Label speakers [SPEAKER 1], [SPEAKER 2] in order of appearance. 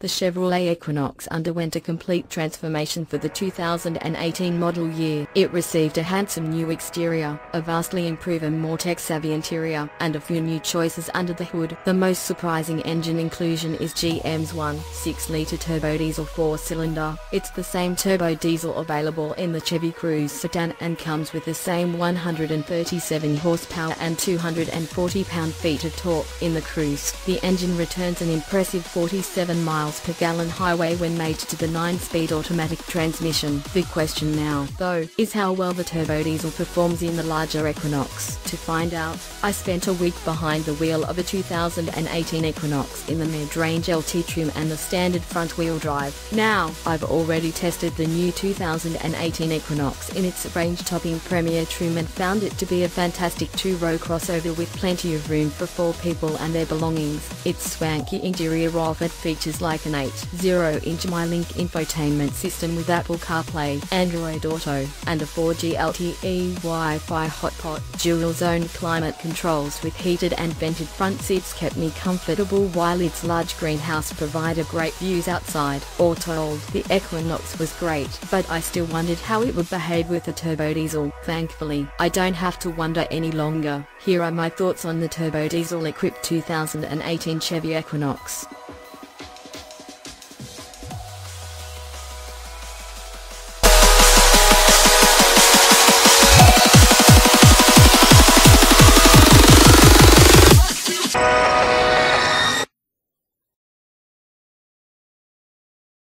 [SPEAKER 1] The Chevrolet Equinox underwent a complete transformation for the 2018 model year. It received a handsome new exterior, a vastly improved and more tech-savvy interior, and a few new choices under the hood. The most surprising engine inclusion is GM's 1.6-litre turbo diesel four-cylinder. It's the same turbo diesel available in the Chevy Cruze sedan and comes with the same 137 horsepower and 240 pound-feet of torque in the Cruze. The engine returns an impressive 47 miles miles per gallon highway when mated to the 9-speed automatic transmission. The question now, though, is how well the turbo diesel performs in the larger Equinox. To find out, I spent a week behind the wheel of a 2018 Equinox in the mid-range LT trim and the standard front-wheel drive. Now, I've already tested the new 2018 Equinox in its range-topping Premier trim and found it to be a fantastic two-row crossover with plenty of room for four people and their belongings. Its swanky interior offered features like an 8.0-inch MyLink infotainment system with Apple CarPlay, Android Auto, and a 4G LTE Wi-Fi hotspot. Dual-zone climate controls with heated and vented front seats kept me comfortable while its large greenhouse provided great views outside. All told, the Equinox was great, but I still wondered how it would behave with a turbo diesel. Thankfully, I don't have to wonder any longer. Here are my thoughts on the turbo diesel equipped 2018 Chevy Equinox.